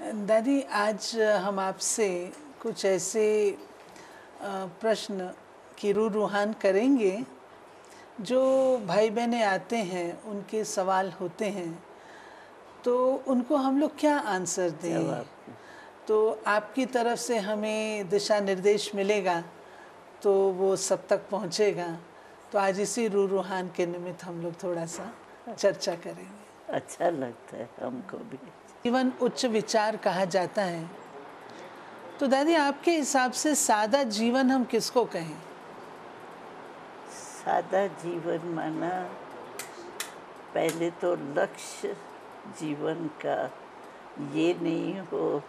दादी आज हम आपसे कुछ ऐसे प्रश्न की रू रूहान करेंगे जो भाई बहनें आते हैं उनके सवाल होते हैं। तो उनको हम लोग क्या आंसर दें? तो आपकी तरफ़ से हमें दिशा निर्देश मिलेगा तो वो सब तक पहुंचेगा। तो आज इसी रू रूहान के निमित्त हम लोग थोड़ा सा चर्चा करेंगे। अच्छा लगता है हमको भी। जीवन उच्च विचार कहा जाता है। तो दादी, आपके हिसाब से सादा जीवन हम किसको कहें? सादा जीवन माना पहले तो लक्ष्य जीवन का। ये नहीं हो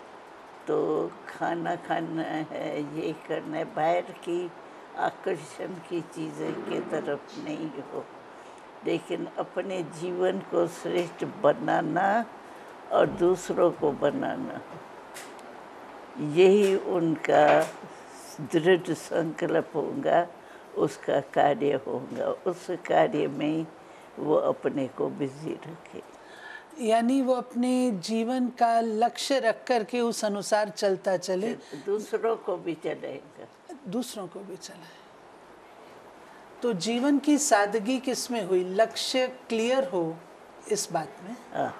तो खाना खाना है, ये करना है। बाहर की आकर्षण की चीज़ें के तरफ़ नहीं हो। लेकिन अपने जीवन को श्रेष्ठ बनाना और दूसरों को बनाना। यही उनका दृढ़ संकल्प होगा उसका कार्य होगा। उस कार्य में वो अपने को बिज़ी रखे। यानी वो अपने जीवन का लक्ष्य रख कर के उस अनुसार चलता चले। दूसरों को भी चलेगा। दूसरों को भी चलाए तो जीवन की सादगी किसमें हुई? लक्ष्य क्लियर हो इस बात में? हाँ,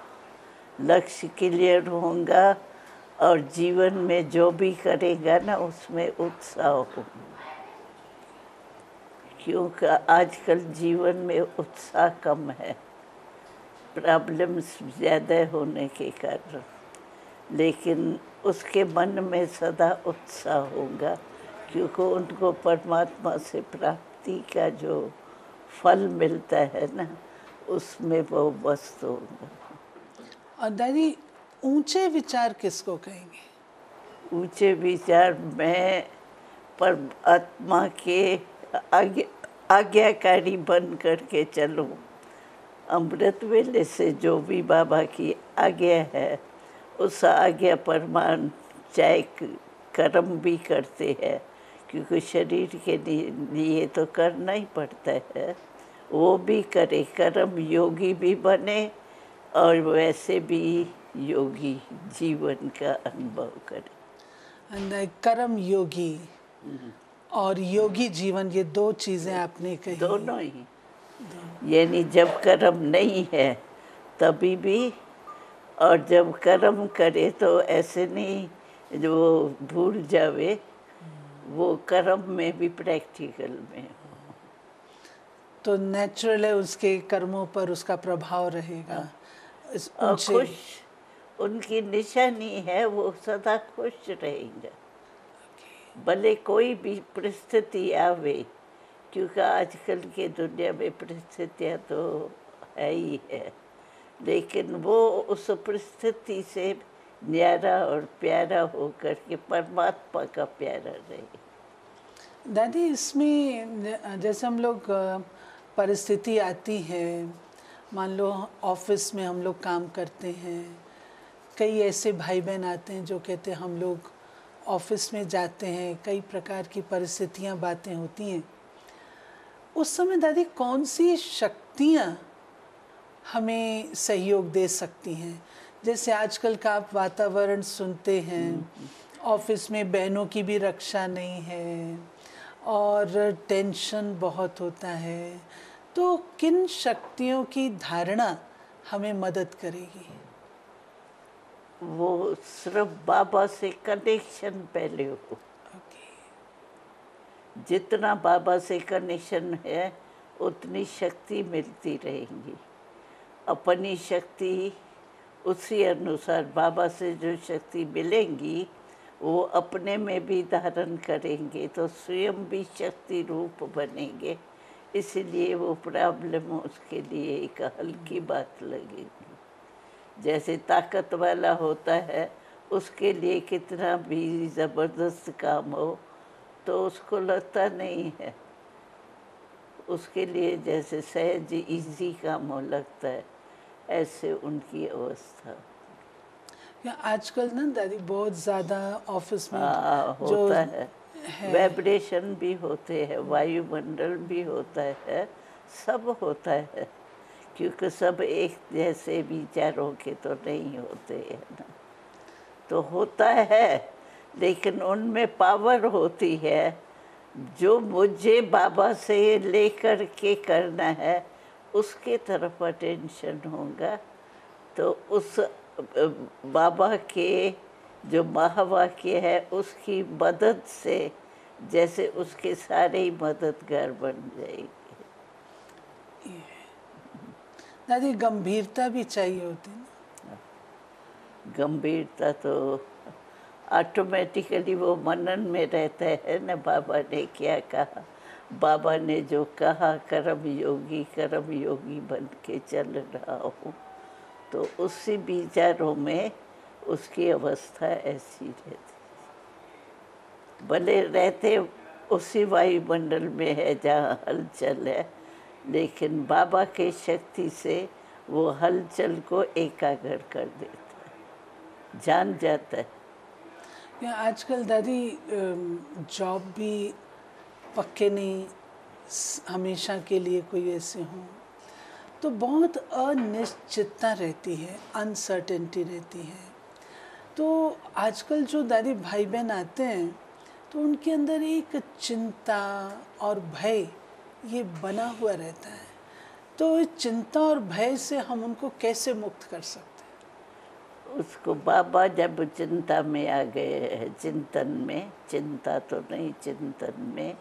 लक्ष्य क्लियर होगा और जीवन में जो भी करेगा ना, उसमें उत्साह होगा क्योंकि आजकल जीवन में उत्साह कम है। प्रॉब्लम्स ज़्यादा होने के कारण। लेकिन उसके मन में सदा उत्साह होगा, क्योंकि उनको परमात्मा से प्राप्ति का जो फल मिलता है ना, उसमें वो मस्त होगा। और दादी, ऊँचे विचार किसको कहेंगे? ऊँचे विचार में परमात्मा के आगे आज्ञाकारी बन करके चलो। अमृत वेले से जो भी बाबा की आज्ञा है, उस आज्ञा परमान चाहे कर्म भी करते हैं, क्योंकि शरीर के लिए तो करना ही पड़ता है। वो भी करे, कर्म योगी भी बने और वैसे भी योगी जीवन का अनुभव करे। कर्म योगी और योगी जीवन ये दो चीज़ें आपने कही। दोनों ही। यानी जब कर्म नहीं है तभी भी और जब कर्म करे तो ऐसे नहीं जो भूल जावे वो कर्म में भी प्रैक्टिकल में हो। तो नेचुरल है उसके कर्मों पर उसका प्रभाव रहेगा। ऊँचे खुश उनकी निशानी है वो सदा खुश रहेंगे। भले कोई भी परिस्थिति आवे क्योंकि आजकल के दुनिया में परिस्थितियाँ तो है ही है लेकिन वो उस परिस्थिति से न्यारा और प्यारा होकर के परमात्मा का प्यारा रहे। दादी इसमें जैसे हम लोग परिस्थिति आती है मान लो ऑफ़िस में हम लोग काम करते हैं कई ऐसे भाई बहन आते हैं जो कहते हैं हम लोग ऑफ़िस में जाते हैं कई प्रकार की परिस्थितियाँ बातें होती हैं। उस समय दादी कौन सी शक्तियाँ हमें सहयोग दे सकती हैं? जैसे आजकल का आप वातावरण सुनते हैं ऑफ़िस में बहनों की भी रक्षा नहीं है और टेंशन बहुत होता है तो किन शक्तियों की धारणा हमें मदद करेगी? वो सिर्फ़ बाबा से कनेक्शन पहले हो। ओके जितना बाबा से कनेक्शन है उतनी शक्ति मिलती रहेगी। अपनी शक्ति उसी अनुसार बाबा से जो शक्ति मिलेंगी वो अपने में भी धारण करेंगे तो स्वयं भी शक्ति रूप बनेंगे। इसलिए वो प्रॉब्लम उसके लिए एक हल्की बात लगेगी जैसे ताकत वाला होता है उसके लिए कितना भी ज़बरदस्त काम हो तो उसको लगता नहीं है। उसके लिए जैसे सहज इजी काम हो लगता है। ऐसे उनकी अवस्था। या आजकल ना दादी बहुत ज़्यादा ऑफ़िस में हाँ, जो होता है है। वाइब्रेशन भी होते हैं, वायुमंडल भी होता है, सब होता है। क्योंकि सब एक जैसे विचारों के तो नहीं होते हैं ना। तो होता है, लेकिन उनमें पावर होती है। जो मुझे बाबा से लेकर के करना है, उसके तरफ़ अटेंशन होगा। तो उस बाबा के जो महावाक्य है उसकी मदद से जैसे उसके सारे ही मददगार बन जाएँगे। दादी गंभीरता भी चाहिए होती ना? गंभीरता तो ऑटोमेटिकली वो मनन में रहता है ना बाबा ने क्या कहा? बाबा ने जो कहा कर्म योगी कर्म योगी बन के चल रहा हूँ। तो उसी विचारों में उसकी अवस्था ऐसी रहती भले रहते उसी वायुमंडल में है जहाँ हलचल है, लेकिन बाबा के शक्ति से वो हलचल को एकाग्र कर देता है, जान जाता है। या आजकल दादी जॉब भी पक्के नहीं हमेशा के लिए कोई ऐसे हों तो बहुत अनिश्चितता रहती है अनसर्टेनिटी रहती है। तो आजकल जो दादी भाई बहन आते हैं तो उनके अंदर एक चिंता और भय, ये बना हुआ रहता है। तो इस चिंता और भय से हम उनको कैसे मुक्त कर सकते हैं? उसको बाबा जब चिंता में आ गए हैं, चिंतन में, चिंता तो नहीं चिंतन में,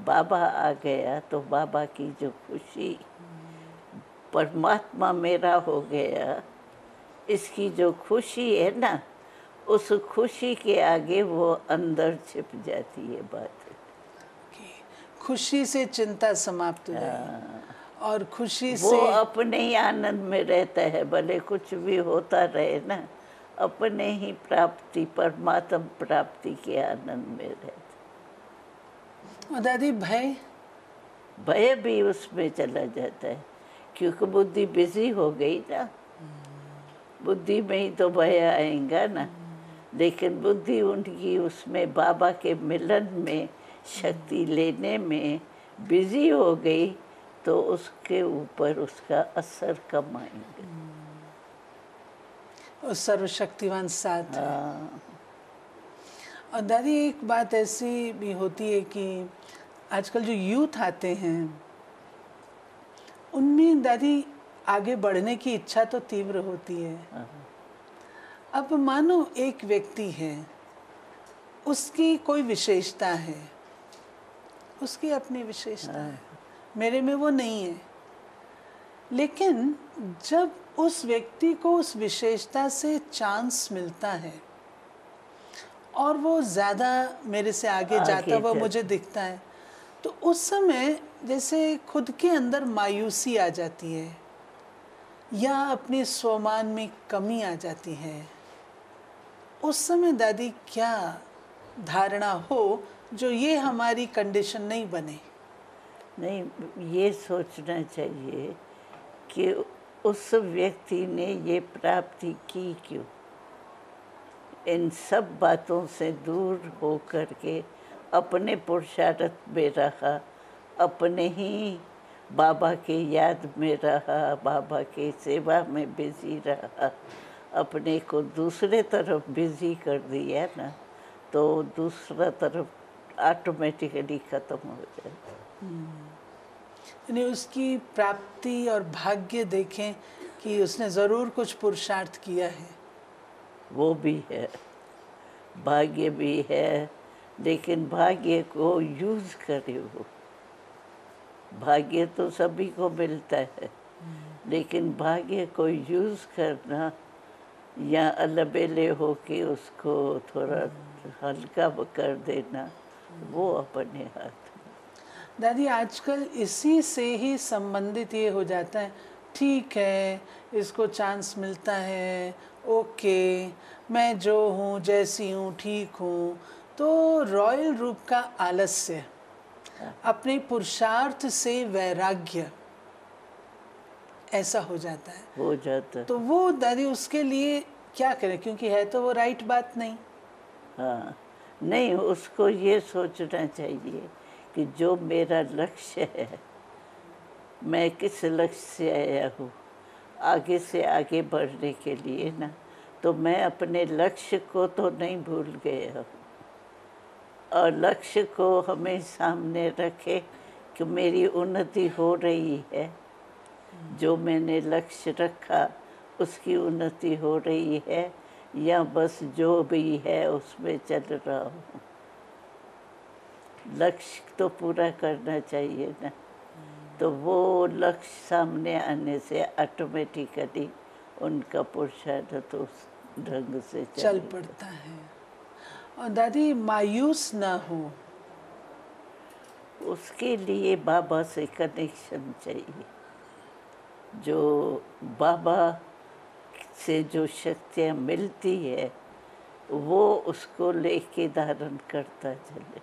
बाबा आ गया तो बाबा की जो खुशी, परमात्मा मेरा हो गया, इसकी जो खुशी है ना उस खुशी के आगे वो अंदर छिप जाती है बात। खुशी से चिंता समाप्त हो हाँ। और खुशी वो से अपने ही आनंद में रहता है भले कुछ भी होता रहे ना। अपने ही प्राप्ति परमात्म प्राप्ति के आनंद में रहता और दादी भय? भय भी उसमें चला जाता है क्योंकि बुद्धि बिज़ी हो गई ना। बुद्धि में ही तो भय आएगा ना। लेकिन बुद्धि उनकी उसमें बाबा के मिलन में शक्ति लेने में बिज़ी हो गई तो उसके ऊपर उसका असर कम आएँगे। और सर्वशक्तिवान साथ हाँ। और दादी एक बात ऐसी भी होती है कि आजकल जो यूथ आते हैं उनमें दादी आगे बढ़ने की इच्छा तो तीव्र होती है। हाँ। अब मानो एक व्यक्ति है उसकी कोई विशेषता है उसकी अपनी विशेषता है। मेरे में वो नहीं है। लेकिन जब उस व्यक्ति को उस विशेषता से चांस मिलता है और वो ज़्यादा मेरे से आगे, आगे जाता हुआ मुझे दिखता है तो उस समय जैसे खुद के अंदर मायूसी आ जाती है या अपने स्वमान में कमी आ जाती है। उस समय दादी क्या धारणा हो जो ये हमारी कंडीशन नहीं बने? नहीं, ये सोचना चाहिए कि उस व्यक्ति ने ये प्राप्ति की क्यों? इन सब बातों से दूर हो कर के अपने पुरुषार्थ में रहा, अपने ही बाबा के याद में रहा, बाबा के सेवा में बिज़ी रहा। अपने को दूसरे तरफ़ बिज़ी कर दिया ना तो दूसरा तरफ़ ऑटोमेटिकली ख़त्म हो जाए। यानी उसकी प्राप्ति और भाग्य देखें कि उसने ज़रूर कुछ पुरुषार्थ किया है। वो भी है भाग्य भी है लेकिन भाग्य को यूज़ करे वो भाग्य तो सभी को मिलता है लेकिन भाग्य को यूज़ करना या अलबेले हो के उसको थोड़ा हल्का कर देना वो अपने हाथ दादी आजकल इसी से ही संबंधित ये हो जाता है ठीक है इसको चांस मिलता है ओके मैं जो हूँ जैसी हूँ ठीक हूँ तो रॉयल रूप का आलस्य अपने पुरुषार्थ से वैराग्य। ऐसा हो जाता है। हो जाता है। तो वो दादी उसके लिए क्या करें? क्योंकि है तो वो राइट बात नहीं। हाँ। नहीं उसको ये सोचना चाहिए कि जो मेरा लक्ष्य है मैं किस लक्ष्य से आया हूँ? आगे से आगे बढ़ने के लिए ना तो मैं अपने लक्ष्य को तो नहीं भूल गया हूँ। और लक्ष्य को हमें सामने रखे कि मेरी उन्नति हो रही है। जो मैंने लक्ष्य रखा उसकी उन्नति हो रही है या बस जो भी है उसमें चल रहा हूँ। लक्ष्य तो पूरा करना चाहिए ना। तो वो लक्ष्य सामने आने से ऑटोमेटिकली उनका पुरुषार्थ तो उस ढंग से चल पड़ता है। और दादी मायूस ना हो। उसके लिए बाबा से कनेक्शन चाहिए। जो बाबा से जो शक्तियाँ मिलती है, वो उसको लेके धारण करता चले।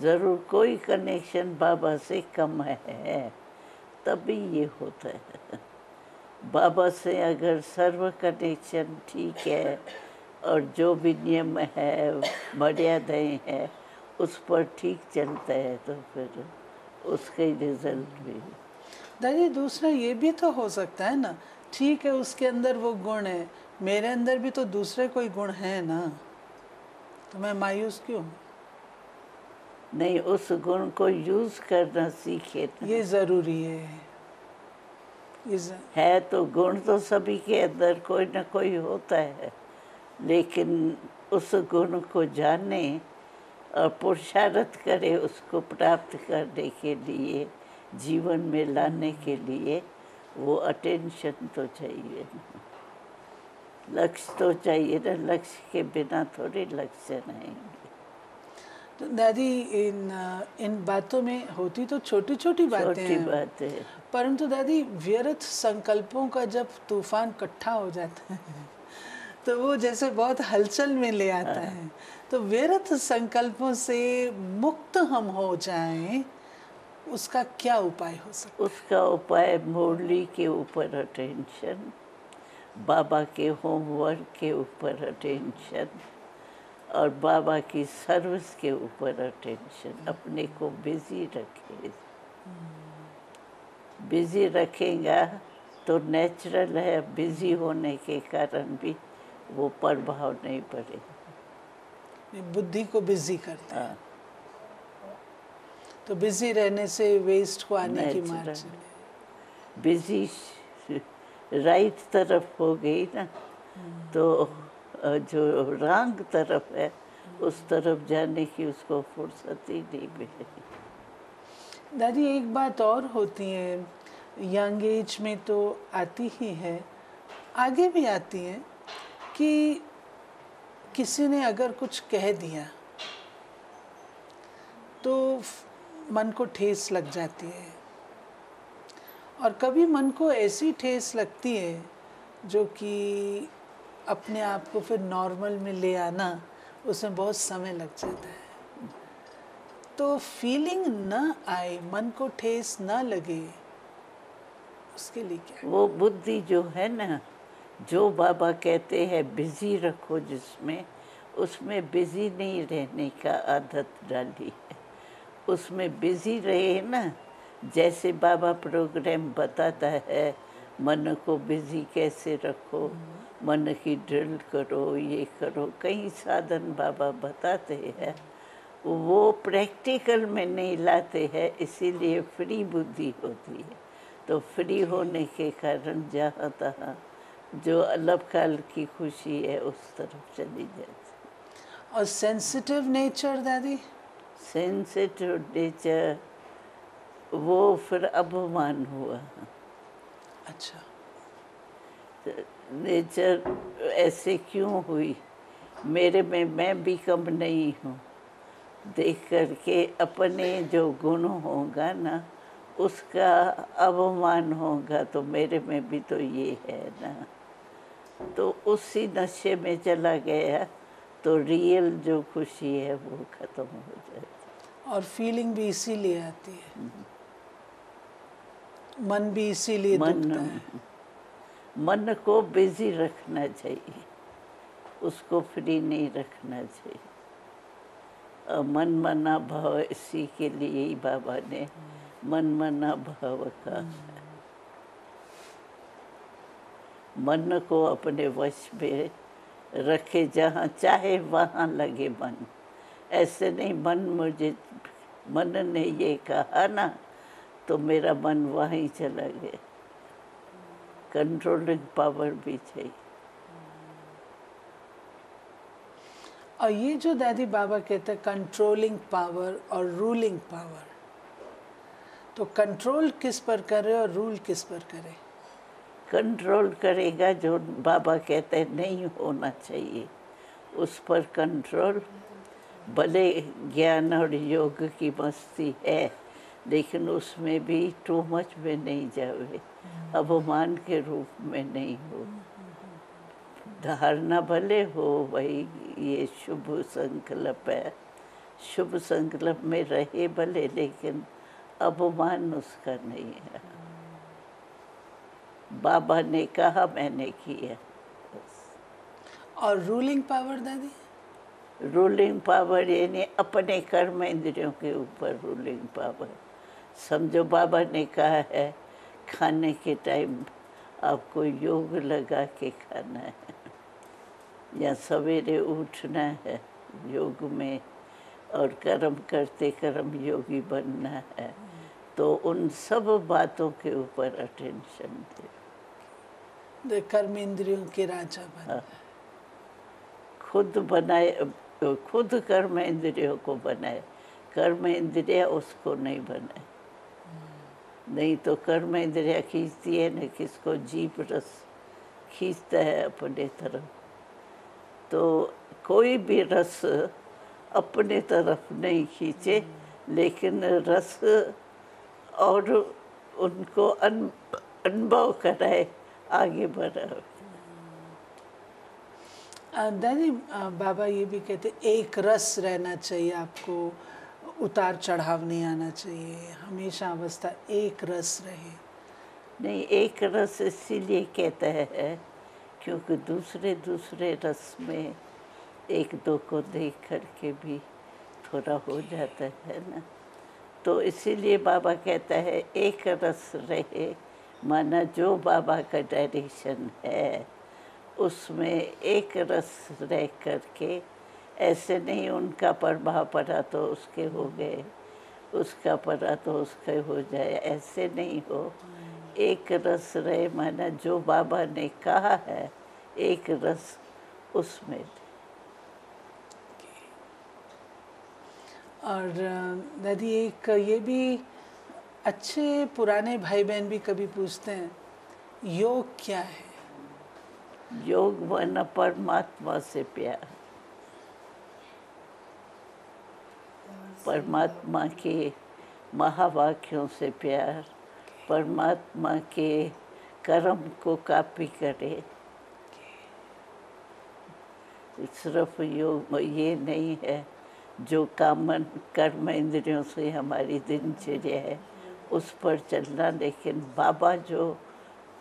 ज़रूर कोई कनेक्शन बाबा से कम है, तभी ये होता है। बाबा से अगर सर्व कनेक्शन ठीक है, और जो भी नियम है, मर्यादाएँ हैं, उस पर ठीक चलता है तो फिर उसके रिज़ल्ट भी दादी दूसरा ये भी तो हो सकता है ना। ठीक है उसके अंदर वो गुण है। मेरे अंदर भी तो दूसरे कोई गुण है ना। तो मैं मायूस क्यों नहीं उस गुण को यूज़ करना सीखे ये ज़रूरी है। ये है तो गुण तो सभी के अंदर कोई ना कोई होता है। लेकिन उस गुण को जाने और पुरुषार्थ करे उसको प्राप्त करने के लिए जीवन में लाने के लिए वो अटेंशन तो चाहिए। ना लक्ष्य तो चाहिए ना लक्ष्य के बिना थोड़े लक्ष्य रहेंगे तो दादी इन इन बातों में होती तो छोटी छोटी बातें छोटी हैं। बात। है परंतु दादी व्यर्थ संकल्पों का जब तूफ़ान इकट्ठा हो जाता है तो वो जैसे बहुत हलचल में ले आता है। तो व्यर्थ संकल्पों से मुक्त हम हो जाएँ उसका क्या उपाय हो सकता उसका उपाय मुरली के ऊपर अटेंशन बाबा के होमवर्क के ऊपर अटेंशन और बाबा की सर्विस के ऊपर अटेंशन अपने को बिज़ी रखे। बिज़ी रखेगा तो नेचुरल है बिज़ी होने के कारण भी वो प्रभाव नहीं पड़ेगा। बुद्धि को बिज़ी करता है। हाँ, तो बिज़ी रहने से वेस्ट को आने की Natural. बिज़ी राइट तरफ़ हो गई ना तो जो रंग तरफ़ है उस तरफ़ जाने की उसको फुर्सत ही नहीं मिलेगी दादी एक बात और होती है यंग एज में तो आती ही है आगे भी आती है कि किसी ने अगर कुछ कह दिया तो मन को ठेस लग जाती है। और कभी मन को ऐसी ठेस लगती है, जो कि अपने आप को फिर नॉर्मल में ले आना, उसमें बहुत समय लग जाता है। तो फीलिंग न आए, मन को ठेस न लगे, उसके लिए क्या वो बुद्धि जो है ना, जो बाबा कहते हैं, बिज़ी रखो जिसमें, उसमें बिज़ी नहीं रहने का आदत डाली है। उसमें बिज़ी रहे ना? जैसे बाबा प्रोग्राम बताता है मन को बिज़ी कैसे रखो? मन की ड्रिल करो ये करो। कई साधन बाबा बताते हैं। वो प्रैक्टिकल में नहीं लाते हैं इसीलिए फ्री बुद्धि होती है। तो फ्री होने के कारण जहाँ तहाँ जो अलग काल की खुशी है उस तरफ़ चली जाती और सेंसिटिव नेचर दादी? सेंसिटिव नेचर वो फिर अपमान हुआ। अच्छा। नेचर ऐसे क्यों हुई? मेरे में मैं भी कम नहीं हूँ। देख करके अपने जो गुण होगा ना उसका अवमान होगा तो मेरे में भी तो ये है ना। तो उसी नशे में चला गया तो रियल जो खुशी है वो खत्म हो जाती और फीलिंग भी इसीलिए आती है। मन भी इसीलिए मन दुखता है। मन को बिज़ी रखना चाहिए। उसको फ्री नहीं रखना चाहिए। मन मना भाव इसी के लिए ही बाबा ने मन मना भाव का मन को अपने वश में रखे जहाँ चाहे वहाँ लगे मन। ऐसे नहीं मन मुझे मन ने ये कहा ना तो मेरा मन वहीं चला गया। कंट्रोलिंग पावर भी चाहिए। और ये जो दादी बाबा कहते हैं कंट्रोलिंग पावर और रूलिंग पावर तो कंट्रोल किस पर करे और रूल किस पर करे? कंट्रोल करेगा जो बाबा कहते हैं नहीं होना चाहिए। उस पर कंट्रोल भले ज्ञान और योग की मस्ती है लेकिन उसमें भी टू मच में नहीं जावे अवमान के रूप में नहीं हो। धारणा भले हो भाई ये शुभ संकल्प है। शुभ संकल्प में रहे भले लेकिन अपमान उसका नहीं है। बाबा ने कहा मैंने किया। और रूलिंग पावर दादी? रूलिंग पावर यानी अपने कर्म इंद्रियों के ऊपर रूलिंग पावर समझो बाबा ने कहा है खाने के टाइम आपको योग लगा के खाना है या सवेरे उठना है योग में और कर्म करते कर्म योगी बनना है तो उन सब बातों के ऊपर अटेंशन दे कर्म इंद्रियों के राजा बन। हाँ। खुद बनाए खुद कर्म इंद्रियों को बनाए। कर्म इंद्रिया उसको नहीं बनाए। नहीं तो कर्म इंद्रिया खींचती है, न किसको जीप रस खींचता है अपने तरफ़। तो कोई भी रस अपने तरफ़ नहीं खींचे, लेकिन रस और उनको अनुभव कराए, आगे बढ़ा दादी बाबा ये भी कहते, एक रस रहना चाहिए आपको, उतार चढ़ाव नहीं आना चाहिए, हमेशा अवस्था एक रस रहे। नहीं, एक रस इसीलिए कहता है, क्योंकि दूसरे दूसरे रस में एक दो को देख कर के भी थोड़ा हो जाता है ना। तो इसीलिए बाबा कहता है, एक रस रहे, माना जो बाबा का डायरेक्शन है। उसमें एक रस रह करके ऐसे नहीं उनका प्रभाव पड़ा तो उसके हो गए, उसका पड़ा तो उसके हो जाए, ऐसे नहीं हो। एक रस रहे माना जो बाबा ने कहा है, एक रस उसमें। और, दादी, एक ये भी अच्छे पुराने भाई बहन भी कभी पूछते हैं, योग क्या है? योग माना परमात्मा से प्यार। परमात्मा के महावाक्यों से प्यार, परमात्मा के कर्म को कापी करे। सिर्फ़ योग ये नहीं है, जो कामन कर्म इंद्रियों से हमारी दिनचर्या है, उस पर चलना, लेकिन बाबा जो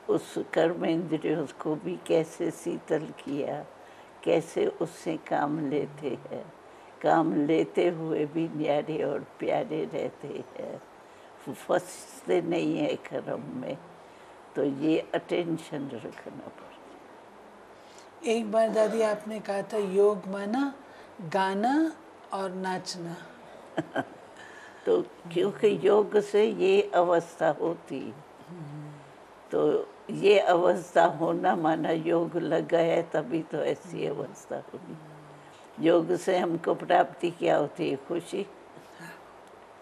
उस कर्म इंद्रियों को भी कैसे शीतल किया कैसे उससे काम लेते हैं। काम लेते हुए भी न्यारे और प्यारे रहते हैं। फंसते नहीं है कर्म में तो ये अटेंशन रखना पड़ता एक बार दादी आपने कहा था योग माना गाना और नाचना। तो क्योंकि योग से ये अवस्था होती। तो ये अवस्था होना माना योग लगा है, तभी तो ऐसी अवस्था होगी। योग से हमको प्राप्ति क्या होती है? खुशी।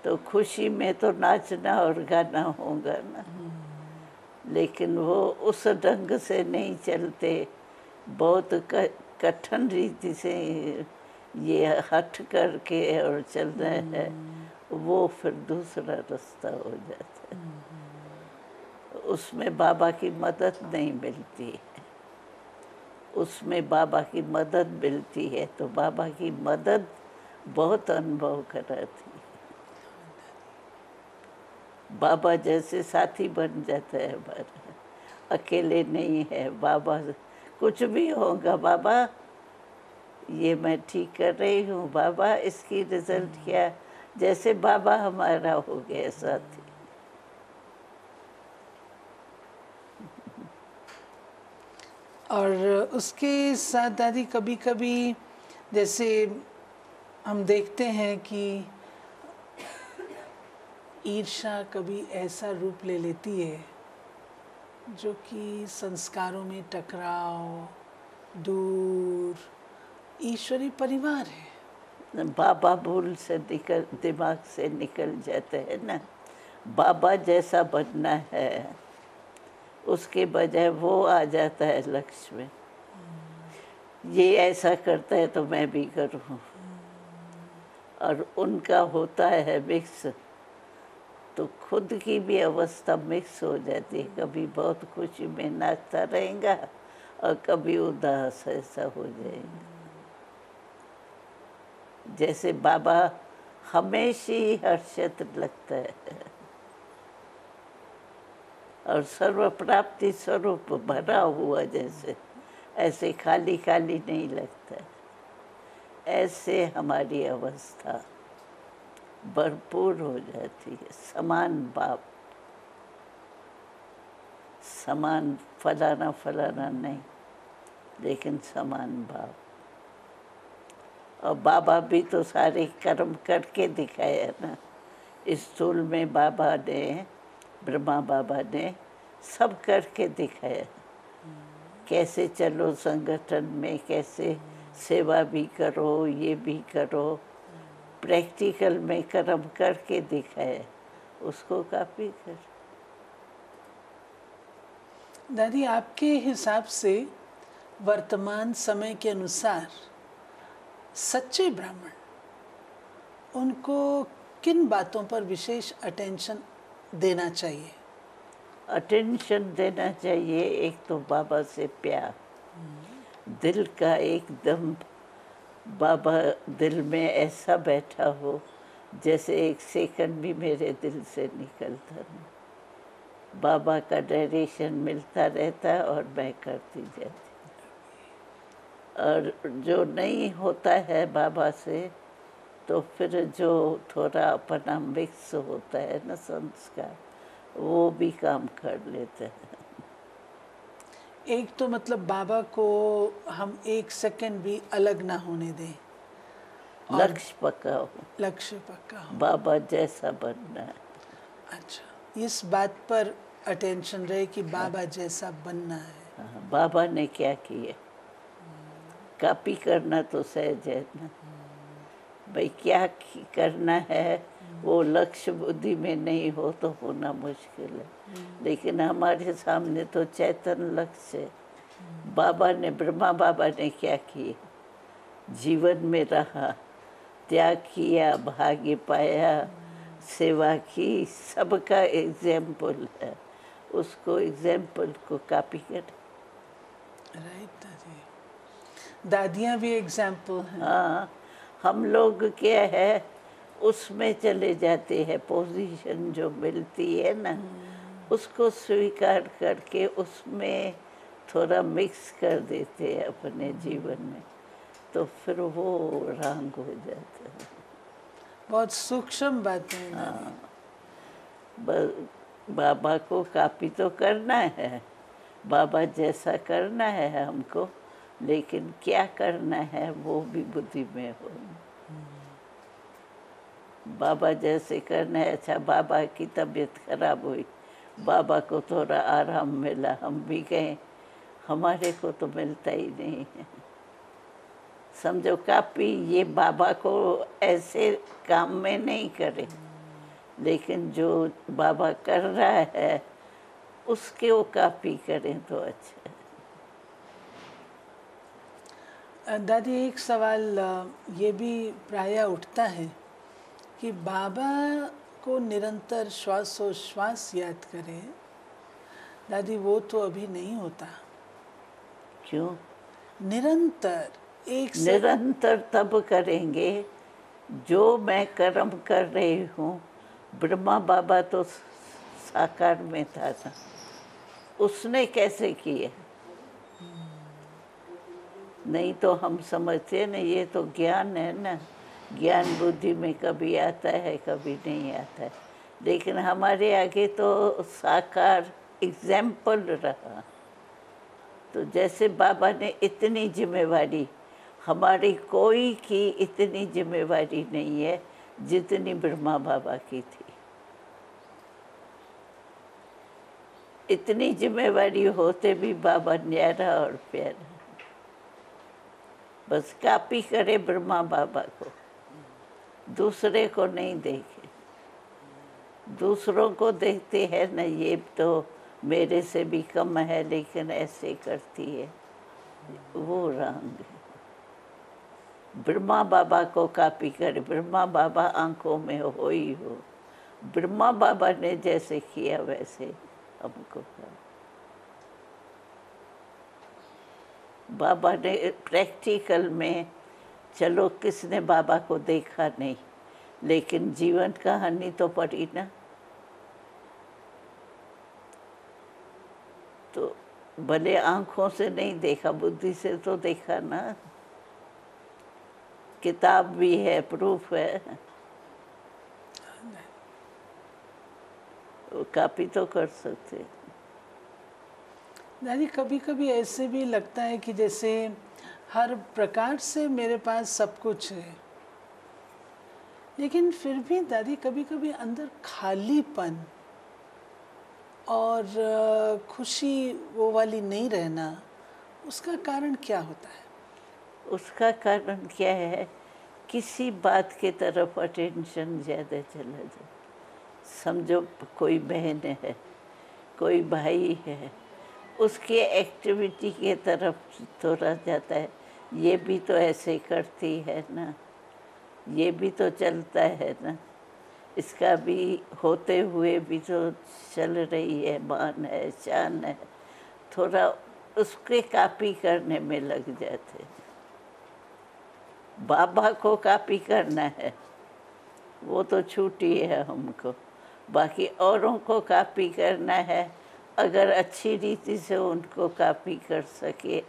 तो खुशी में तो नाचना और गाना होगा ना। लेकिन वो उस ढंग से नहीं चलते। बहुत कठिन रीति से ये हट करके और चल रहे हैं। वो फिर दूसरा रास्ता हो जाता है। उसमें बाबा की मदद नहीं मिलती है। उसमें बाबा की मदद मिलती है तो बाबा की मदद बहुत अनुभव कराती है। बाबा जैसे साथी बन जाता है हमारा। अकेले नहीं है, बाबा कुछ भी होगा, बाबा, ये मैं ठीक कर रही हूँ, बाबा, इसकी रिज़ल्ट क्या? जैसे बाबा हमारा हो गया साथी। और उसके साथ दादी कभी कभी जैसे हम देखते हैं कि ईर्षा कभी ऐसा रूप ले लेती है, जो कि संस्कारों में टकराव, दूर, ईश्वरी परिवार है। बाबा भूल से निकल, दिमाग से निकल जाते हैं ना। बाबा जैसा बनना है। उसके बजाय वो आ जाता है लक्ष्य में ये ऐसा करता है तो मैं भी करूँ। और उनका होता है मिक्स तो खुद की भी अवस्था मिक्स हो जाती है। कभी बहुत खुशी में नाचता रहेगा और कभी उदास ऐसा हो जाएगा। जैसे बाबा हमेशा ही हर्षित लगता है। और सर्व प्राप्ति स्वरूप भरा हुआ जैसे, ऐसे खाली खाली नहीं लगता। ऐसे हमारी अवस्था भरपूर हो जाती है, समान बाप समान फलाना फलाना नहीं, लेकिन समान बाप और बाबा भी तो सारे कर्म करके दिखाया ना, इस स्थूल में बाबा ने ब्रह्मा बाबा ने सब करके दिखाया। कैसे चलो संगठन में, कैसे सेवा भी करो, ये भी करो। प्रैक्टिकल में कर्म करके दिखाया। उसको काफ़ी कर। दादी, आपके हिसाब से वर्तमान समय के अनुसार सच्चे ब्राह्मण, उनको किन बातों पर विशेष अटेंशन देना चाहिए। अटेंशन देना चाहिए एक तो बाबा से प्यार। दिल का एकदम बाबा दिल में ऐसा बैठा हो जैसे एक सेकंड भी मेरे दिल से निकलता नहीं बाबा का डायरेक्शन मिलता रहता है और मैं करती जाती। और जो नहीं होता है बाबा से तो फिर जो थोड़ा अपना मिक्स होता है ना संस्कार वो भी काम कर लेते हैं। एक तो मतलब बाबा को हम एक सेकंड भी अलग ना होने दें। लक्ष्य पक्का हो। लक्ष्य पक्का हो। बाबा जैसा बनना है। अच्छा इस बात पर अटेंशन रहे कि बाबा जैसा बनना है। हाँ, बाबा ने क्या किया? कॉपी करना तो सहज है ना। भाई क्या करना है? वो लक्ष्य बुद्धि में नहीं हो तो होना मुश्किल है। लेकिन हमारे सामने तो चैतन लक्ष्य है। बाबा ने ब्रह्मा बाबा ने क्या किया? जीवन में रहा त्याग किया भाग्य पाया सेवा की सबका एग्ज़ाम्पल है। उसको एग्ज़ाम्पल को कॉपी कर। राइट दादियाँ भी एग्ज़ाम्पल हैं। हाँ। हम लोग क्या है उसमें चले जाते हैं पोजीशन जो मिलती है ना उसको स्वीकार करके उसमें थोड़ा मिक्स कर देते हैं अपने जीवन में तो फिर वो रंग हो जाता है। बहुत सूक्ष्म बात है। हाँ। बाबा को कापी तो करना है बाबा जैसा करना है हमको। लेकिन क्या करना है वो भी बुद्धि में हो। बाबा जैसे करना है अच्छा बाबा की तबीयत खराब हुई, बाबा को थोड़ा आराम मिला, हम भी गए। हमारे को तो मिलता ही नहीं है। समझो कापी ये बाबा को ऐसे काम में नहीं करे। लेकिन जो बाबा कर रहा है, उसके वो कापी करें तो अच्छा है अ, दादी एक सवाल ये भी प्राय उठता है कि बाबा को निरंतर श्वासोश्वास याद करें। दादी वो तो अभी नहीं होता। क्यों? निरंतर एक निरंतर तब करेंगे जो मैं कर्म कर रही हूँ। ब्रह्मा बाबा तो साकार में था ना उसने कैसे किए नहीं तो हम समझते हैं ना ये तो ज्ञान है ना। ज्ञान बुद्धि में कभी आता है, कभी नहीं आता है। लेकिन हमारे आगे तो साकार एग्ज़ाम्पल रहा। तो जैसे बाबा ने इतनी जिम्मेवारी, हमारी कोई की इतनी जिम्मेवारी नहीं है जितनी ब्रह्मा बाबा की थी। इतनी जिम्मेवारी होते भी बाबा न्यारा और प्यारा। बस कापी करे ब्रह्मा बाबा को। दूसरे को नहीं देखे। दूसरों को देखते हैं, न ये तो मेरे से भी कम है, लेकिन ऐसे करती है। वो रंग ब्रह्मा बाबा को कापी करे। ब्रह्मा बाबा आँखों में हो ही हो। ब्रह्मा बाबा ने जैसे किया, वैसे हमको कर बाबा ने प्रैक्टिकल में, चलो किसने बाबा को देखा नहीं? लेकिन जीवन कहानी तो पढ़ी ना। तो भले आँखों से नहीं देखा, बुद्धि से तो देखा ना। किताब भी है प्रूफ है। वो कापी तो कर सकते। दादी कभी कभी ऐसे भी लगता है कि जैसे हर प्रकार से मेरे पास सब कुछ है। लेकिन फिर भी दादी कभी कभी अंदर खालीपन और खुशी वो वाली नहीं रहना, उसका कारण क्या होता है? उसका कारण क्या है? किसी बात के तरफ़ अटेंशन ज़्यादा चला जाए। समझो, कोई बहन है, कोई भाई है उसकी एक्टिविटी के तरफ़ थोड़ा जाता है। ये भी तो ऐसे करती है ना। ये भी तो चलता है ना। इसका भी होते हुए भी तो चल रही है, मान है शान है, थोड़ा उसके कापी करने में लग जाते बाबा को कापी करना है। वो तो छूटी है हमको। बाकी औरों को कापी करना है। अगर अच्छी रीति से उनको कापी कर सके,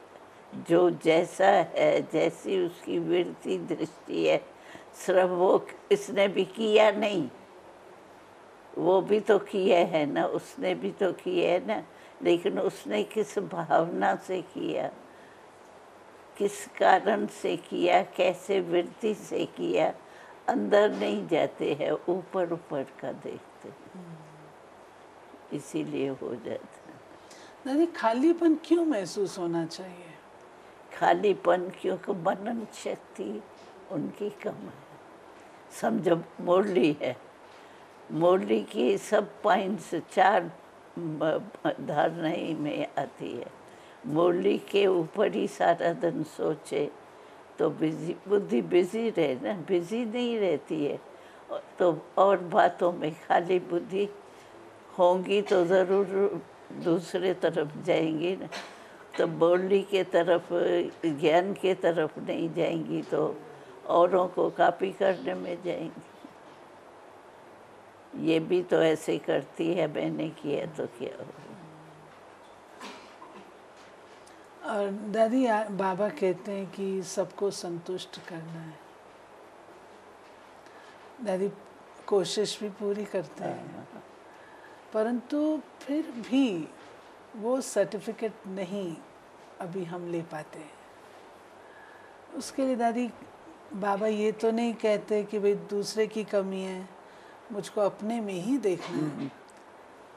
जो जैसा है, जैसी उसकी वृत्ति दृष्टि है सिर्फ़ वो इसने भी किया नहीं। वो भी तो किया है ना, उसने भी तो किया है ना, लेकिन उसने किस भावना से किया? किस कारण से किया? कैसे वृत्ति से किया? अंदर नहीं जाते हैं, ऊपर ऊपर का देखते हैं। इसीलिए हो जाता है। दादी खालीपन क्यों महसूस होना चाहिए? खालीपन क्योंकि मनन शक्ति उनकी कम है। समझो मुरली है मुरली की सब पॉइंट्स चार धारणा में आती है। मुरली के ऊपर ही सारा दिन सोचे तो बिज़ी बुद्धि बिज़ी रहे ना बिज़ी नहीं रहती है। तो और बातों में खाली बुद्धि होंगी तो ज़रूर दूसरे तरफ़ जाएँगी ना। तो बोली के तरफ़ ज्ञान के तरफ़ नहीं जाएँगी तो औरों को कॉपी करने में जाएँगी। ये भी तो ऐसे करती है मैंने किया तो क्या हो। और दादी बाबा कहते हैं कि सबको संतुष्ट करना है। दादी कोशिश भी पूरी करते हैं हाँ, हाँ। परंतु फिर भी वो सर्टिफिकेट नहीं अभी हम ले पाते उसके लिए दादी बाबा ये तो नहीं कहते कि भाई दूसरे की कमी है मुझको अपने में ही देखना है। हम्म।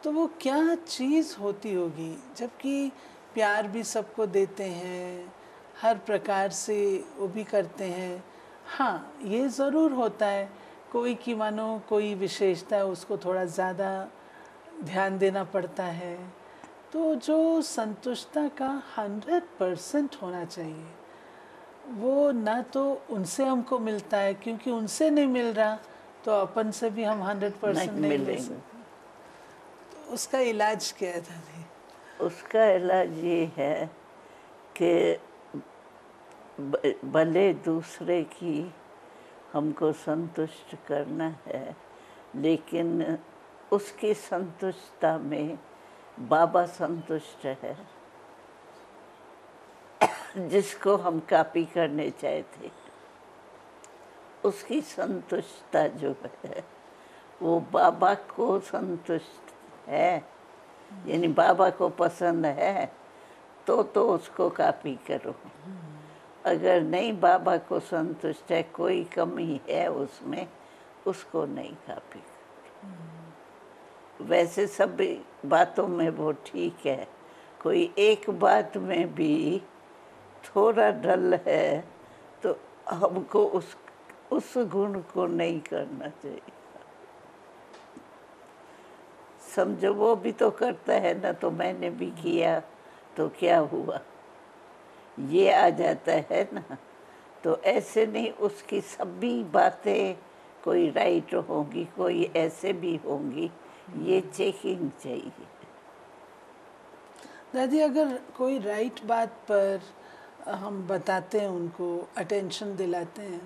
तो वो क्या चीज़ होती होगी जबकि प्यार भी सबको देते हैं हर प्रकार से वो भी करते हैं। हाँ ये ज़रूर होता है कोई की मानो कोई विशेषता उसको थोड़ा ज़्यादा ध्यान देना पड़ता है तो जो संतुष्टता का हंड्रेड परसेंट होना चाहिए वो ना तो उनसे हमको मिलता है क्योंकि उनसे नहीं मिल रहा तो अपन से भी हम हंड्रेड परसेंट नहीं मिल सकते। तो उसका इलाज क्या है दादी? उसका इलाज ये है कि भले दूसरे की हमको संतुष्ट करना है लेकिन उसकी संतुष्टता में बाबा संतुष्ट है। जिसको हम कॉपी करने चाहते उसकी संतुष्टता जो है, वो बाबा को संतुष्ट है। यानी बाबा को पसंद है तो तो उसको कॉपी करो। अगर नहीं बाबा को संतुष्ट है, कोई कमी है उसमें, उसको नहीं कॉपी करो। वैसे सब बातों में वो ठीक है। कोई एक बात में भी थोड़ा डल है तो हमको उस उस गुण को नहीं करना चाहिए। समझो, वो भी तो करता है ना तो मैंने भी किया तो क्या हुआ? ये आ जाता है ना। तो ऐसे नहीं, उसकी सभी बातें कोई राइट होंगी, कोई ऐसे भी होंगी। ये चेकिंग चाहिए। दादी अगर कोई राइट बात पर हम बताते हैं उनको अटेंशन दिलाते हैं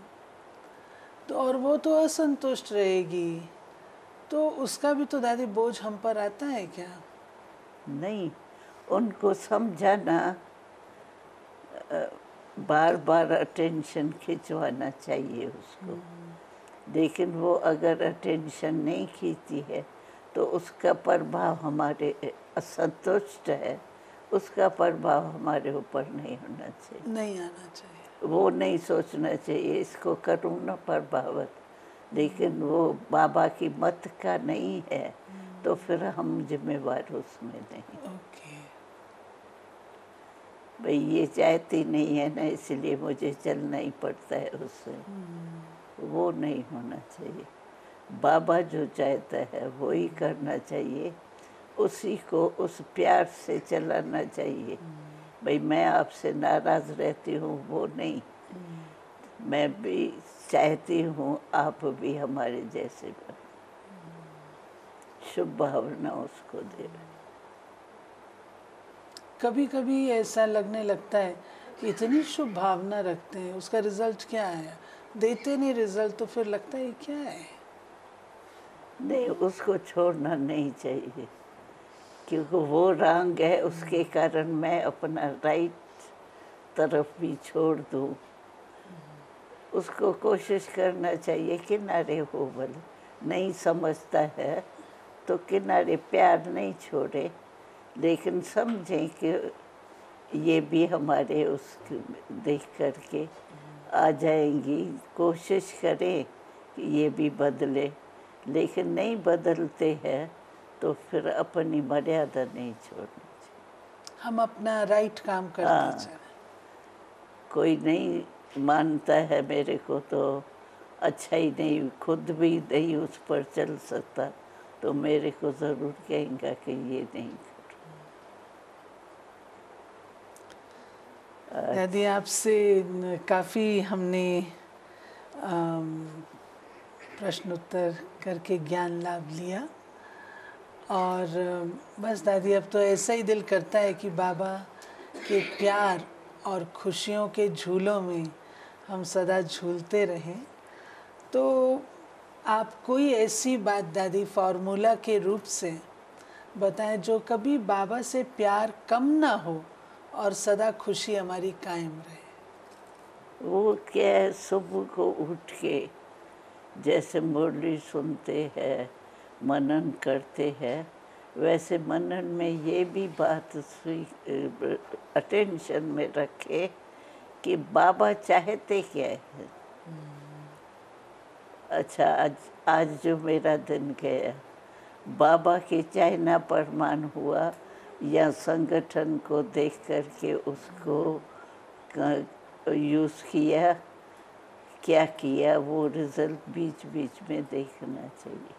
तो और वो तो असंतुष्ट रहेगी तो उसका भी तो दादी बोझ हम पर आता है क्या? नहीं उनको समझाना बार बार अटेंशन खिंचवाना चाहिए उसको। लेकिन वो अगर अटेंशन नहीं खींचती है तो उसका प्रभाव हमारे असंतुष्ट है। उसका प्रभाव हमारे ऊपर नहीं होना चाहिए। नहीं आना चाहिए। वो नहीं सोचना चाहिए इसको करूँ ना प्रभावित। लेकिन वो बाबा की मत का नहीं है तो फिर हम जिम्मेवार उसमें नहीं। ओके। भाई ये चाहती नहीं है ना इसलिए मुझे चलना ही पड़ता है उससे। वो नहीं होना चाहिए। बाबा जो चाहता है वो ही करना चाहिए। उसी को उस प्यार से चलाना चाहिए। भाई, मैं आपसे नाराज़ रहती हूँ, वो नहीं। मैं भी चाहती हूँ आप भी हमारे जैसे बन। शुभ भावना उसको दे। कभी कभी ऐसा लगने लगता है कि इतनी शुभ भावना रखते हैं, उसका रिज़ल्ट क्या आया देते नहीं रिज़ल्ट तो फिर लगता है क्या है? नहीं, उसको छोड़ना नहीं चाहिए। क्योंकि वो रंग है, उसके कारण मैं अपना राइट तरफ़ भी छोड़ दूँ। उसको कोशिश करना चाहिए, किनारे हो भले नहीं समझता है तो किनारे प्यार नहीं छोड़े। लेकिन समझें कि ये भी हमारे उस देख करके आ जाएँगी। कोशिश करें कि ये भी बदले। लेकिन नहीं बदलते हैं तो फिर अपनी मर्यादा नहीं छोड़नी चाहिए। हम अपना राइट काम करते हाँ। कोई नहीं मानता है मेरे को तो अच्छा ही नहीं खुद भी नहीं उस पर चल सकता तो मेरे को ज़रूर कहेंगे कि ये नहीं दादी आपसे काफ़ी हमने अम, प्रश्न उत्तर करके ज्ञान लाभ लिया। और बस दादी अब तो ऐसा ही दिल करता है कि बाबा के प्यार और खुशियों के झूलों में हम सदा झूलते रहें। तो आप कोई ऐसी बात दादी फार्मूला के रूप से बताएँ जो कभी बाबा से प्यार कम ना हो और सदा खुशी हमारी कायम रहे? वो क्या है सुबह को उठ के जैसे मुरली सुनते हैं, मनन करते हैं, वैसे मनन में ये भी बात अटेंशन में रखे कि बाबा चाहते क्या है। अच्छा आज आज जो मेरा दिन गया, बाबा के चाइना प्रमाण हुआ, या संगठन को देख करके उसको यूज़ किया क्या किया वो रिज़ल्ट बीच बीच में देखना चाहिए।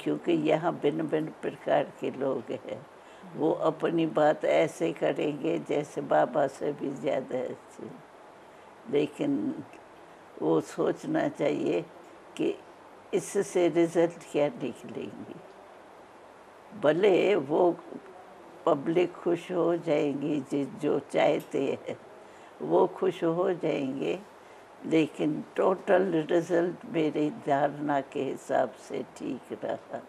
क्योंकि यहाँ भिन्न भिन्न प्रकार के लोग हैं। वो अपनी बात ऐसे करेंगे जैसे बाबा से भी ज़्यादा अच्छे। लेकिन वो सोचना चाहिए कि इससे रिज़ल्ट क्या निकलेंगे। भले वो पब्लिक खुश हो जाएँगी जो चाहते हैं, वो खुश हो जाएँगे। लेकिन टोटल रिज़ल्ट मेरे धारणा के हिसाब से ठीक रहा।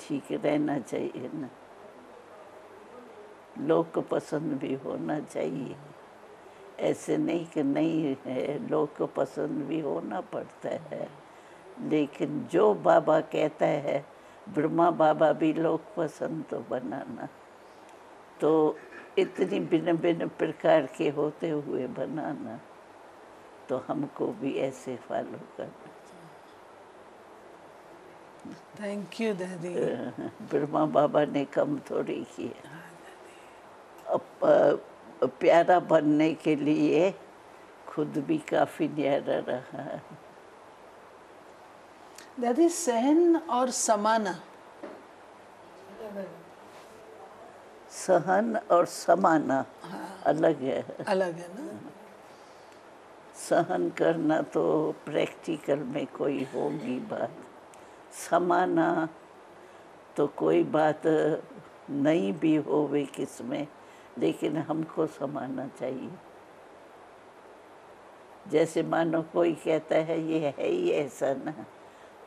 ठीक रहना चाहिए ना। लोग को पसंद भी होना चाहिए। ऐसे नहीं कि नहीं है लोग को पसंद भी होना पड़ता है। लेकिन जो बाबा कहता है, ब्रह्मा बाबा भी लोग पसंद तो बनाना। तो इतनी भिन्न भिन्न प्रकार के होते हुए बनाना। तो हमको भी ऐसे फॉलो करना थैंक यू दादी ब्रह्मा बाबा ने कम थोड़ी किया। अब प्यारा बनने के लिए खुद भी काफ़ी न्यारा रहा दादी सहन और समाना। सहन और समाना हाँ। अलग है। अलग है ना? सहन करना तो प्रैक्टिकल में कोई होगी बात। समाना तो कोई बात नहीं भी होवे किसमें, लेकिन हमको समाना चाहिए। जैसे मानो कोई कहता है ये है ही ऐसा ना।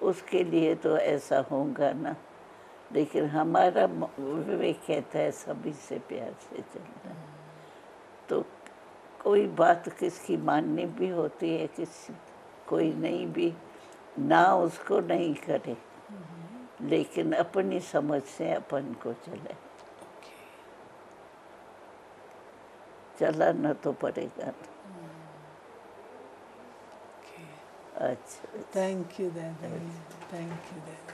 उसके लिए तो ऐसा होगा ना। लेकिन हमारा विवेक कहता है, सभी से प्यार से चलना। तो कोई बात किसकी माननी भी होती है किसी कोई नहीं भी ना उसको नहीं करे। लेकिन अपनी समझ से अपन को चले। चलाना तो पड़ेगा अच्छा थैंक यू दादी थैंक यू दादी